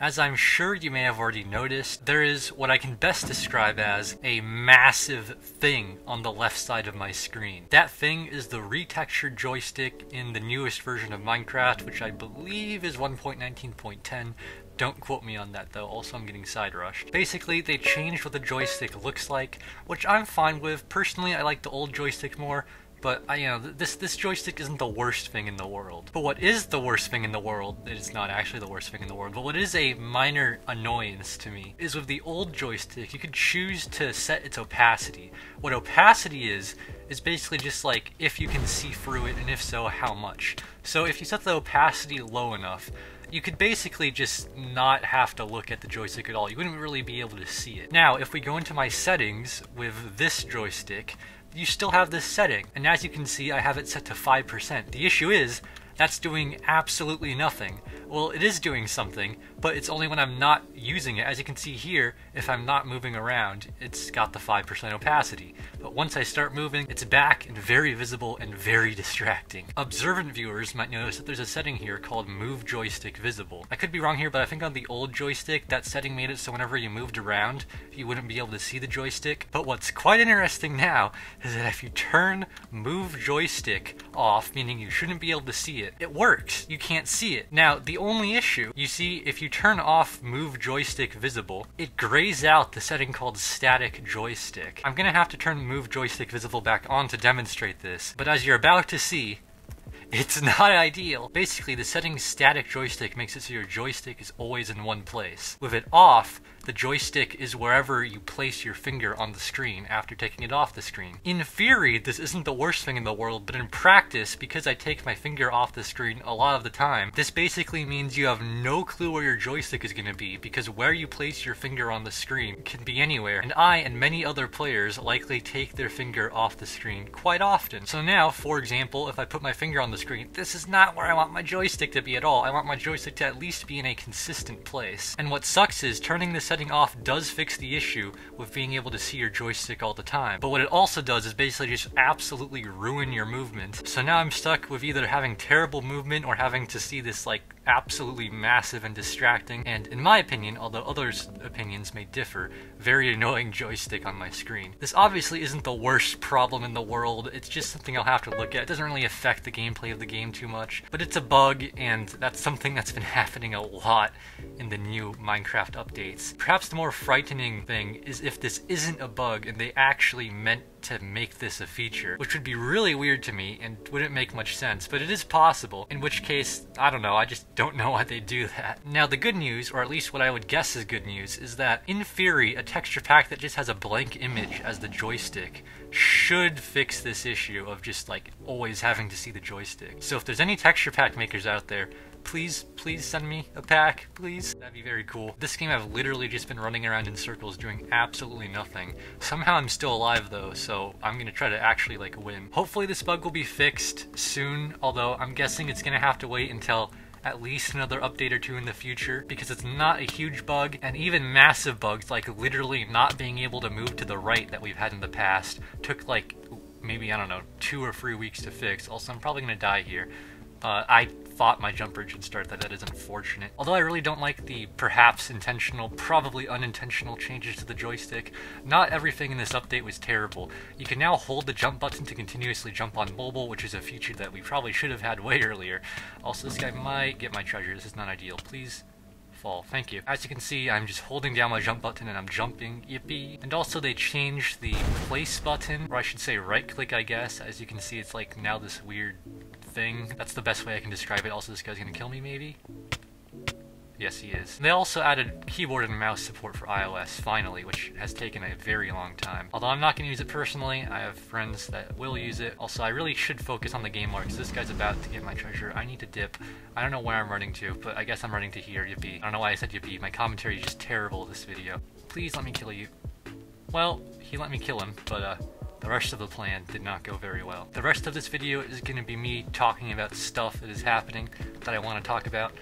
As I'm sure you may have already noticed, there is what I can best describe as a massive thing on the left side of my screen. That thing is the retextured joystick in the newest version of Minecraft, which I believe is 1.19.10. Don't quote me on that though, also I'm getting side rushed. Basically, they changed what the joystick looks like, which I'm fine with. Personally, I like the old joystick more, but I, you know, this this joystick isn't the worst thing in the world. But what is the worst thing in the world? It is not actually the worst thing in the world. But what is a minor annoyance to me is with the old joystick, you could choose to set its opacity. What opacity is is basically just like if you can see through it, and if so, how much. So if you set the opacity low enough, you could basically just not have to look at the joystick at all. You wouldn't really be able to see it. Now, if we go into my settings with this joystick, you still have this setting. And as you can see, I have it set to 5%. The issue is, that's doing absolutely nothing. Well, it is doing something, but it's only when I'm not using it. As you can see here, if I'm not moving around, it's got the 5% opacity. But once I start moving, it's back and very visible and very distracting. Observant viewers might notice that there's a setting here called Move Joystick Visible. I could be wrong here, but I think on the old joystick, that setting made it so whenever you moved around, you wouldn't be able to see the joystick. But what's quite interesting now is that if you turn Move Joystick off, meaning you shouldn't be able to see it, it works. You can't see it. Now, the only issue, you see, if you turn off Move Joystick Visible, it grays out the setting called Static Joystick. I'm gonna have to turn Move Joystick Visible back on to demonstrate this, but as you're about to see, it's not ideal. Basically, the setting static joystick makes it so your joystick is always in one place. With it off, the joystick is wherever you place your finger on the screen after taking it off the screen. In theory, this isn't the worst thing in the world, but in practice, because I take my finger off the screen a lot of the time, this basically means you have no clue where your joystick is going to be, because where you place your finger on the screen can be anywhere, and I and many other players likely take their finger off the screen quite often. So now, for example, if I put my finger on the screen, this is not where I want my joystick to be at all. I want my joystick to at least be in a consistent place. And what sucks is turning this setting off does fix the issue with being able to see your joystick all the time. But what it also does is basically just absolutely ruin your movement. So now I'm stuck with either having terrible movement or having to see this like absolutely massive and distracting, and in my opinion, although others' opinions may differ, very annoying joystick on my screen. This obviously isn't the worst problem in the world, it's just something I'll have to look at. It doesn't really affect the gameplay of the game too much, but it's a bug, and that's something that's been happening a lot in the new Minecraft updates. Perhaps the more frightening thing is if this isn't a bug and they actually meant to make this a feature, which would be really weird to me and wouldn't make much sense, but it is possible, in which case, I don't know, I just don't know why they do that. Now the good news, or at least what I would guess is good news, is that in theory, a texture pack that just has a blank image as the joystick should fix this issue of just like always having to see the joystick. So if there's any texture pack makers out there, please, please send me a pack, please. That'd be very cool. This game I've literally just been running around in circles doing absolutely nothing. Somehow I'm still alive though, so I'm gonna try to actually like win. Hopefully this bug will be fixed soon, although I'm guessing it's gonna have to wait until at least another update or two in the future because it's not a huge bug and even massive bugs like literally not being able to move to the right that we've had in the past took like maybe I don't know two or three weeks to fix. Also I'm probably gonna die here uh, I thought my jump bridge would start that. That is unfortunate. Although I really don't like the perhaps intentional, probably unintentional changes to the joystick. Not everything in this update was terrible. You can now hold the jump button to continuously jump on mobile, which is a feature that we probably should have had way earlier. Also, this guy might get my treasure. This is not ideal. Please fall. Thank you. As you can see, I'm just holding down my jump button and I'm jumping. Yippee. And also they changed the place button, or I should say right click, I guess. As you can see, it's like now this weird thing. That's the best way I can describe it. Also, this guy's gonna kill me, maybe? Yes, he is. And they also added keyboard and mouse support for iOS, finally, which has taken a very long time. Although I'm not going to use it personally, I have friends that will use it. Also, I really should focus on the game more, because this guy's about to get my treasure. I need to dip. I don't know where I'm running to, but I guess I'm running to here, yippee. I don't know why I said yippee. My commentary is just terrible this video. Please let me kill you. Well, he let me kill him, but uh, the rest of the plan did not go very well. The rest of this video is going to be me talking about stuff that is happening that I want to talk about.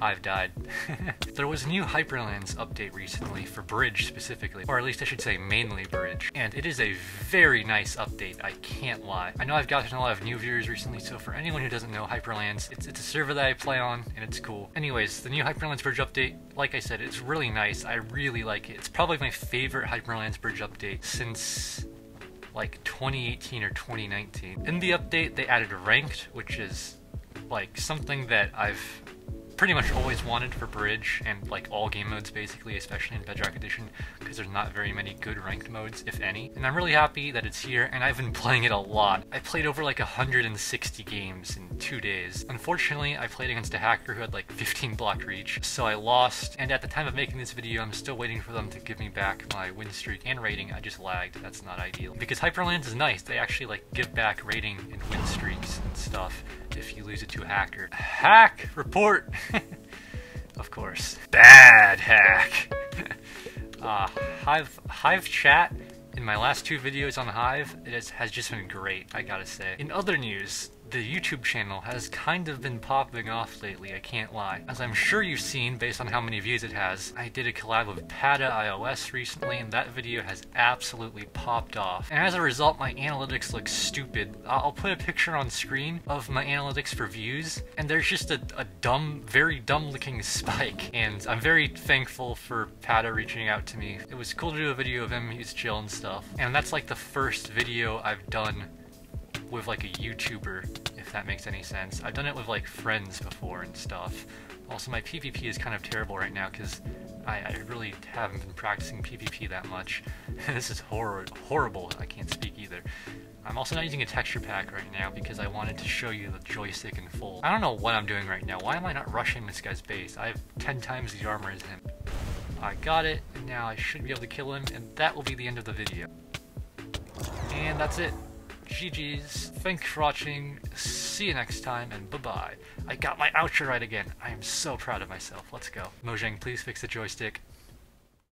I've died. there was a new Hyperlands update recently for Bridge specifically, or at least I should say mainly Bridge, and it is a very nice update, I can't lie. I know I've gotten a lot of new viewers recently, so for anyone who doesn't know Hyperlands, it's, it's a server that I play on, and it's cool. Anyways, the new Hyperlands Bridge update, like I said, it's really nice. I really like it. It's probably my favorite Hyperlands Bridge update since like 2018 or 2019. In the update, they added ranked, which is like something that I've pretty much always wanted for Bridge and like all game modes basically, especially in Bedrock Edition, because there's not very many good ranked modes, if any. And I'm really happy that it's here, and I've been playing it a lot. I played over like 160 games in two days. Unfortunately, I played against a hacker who had like 15 block reach, so I lost, and at the time of making this video, I'm still waiting for them to give me back my win streak and rating. I just lagged, that's not ideal. Because Hyperlands is nice, they actually like give back rating and win streaks and stuff if you lose it to a hacker. Hack! Report! of course. Bad hack! uh, Hive, Hive chat in my last two videos on Hive, it has, has just been great, I gotta say. In other news, the YouTube channel has kind of been popping off lately, I can't lie. As I'm sure you've seen based on how many views it has, I did a collab with Pada iOS recently and that video has absolutely popped off. And as a result, my analytics look stupid. I'll put a picture on screen of my analytics for views and there's just a, a dumb, very dumb looking spike. And I'm very thankful for Pada reaching out to me. It was cool to do a video of him, he's chill and stuff. And that's like the first video I've done with like a YouTuber, if that makes any sense. I've done it with like friends before and stuff. Also, my PvP is kind of terrible right now because I, I, really haven't been practicing PvP that much. this is hor horrible. I can't speak either. I'm also not using a texture pack right now because I wanted to show you the joystick in full. I don't know what I'm doing right now. Why am I not rushing this guy's base? I have 10 times the armor as him. I got it, and now I should be able to kill him, and that will be the end of the video. And that's it. GG's. Thanks for watching. See you next time, and bye-bye. I got my outro right again. I am so proud of myself. Let's go. Mojang, please fix the joystick.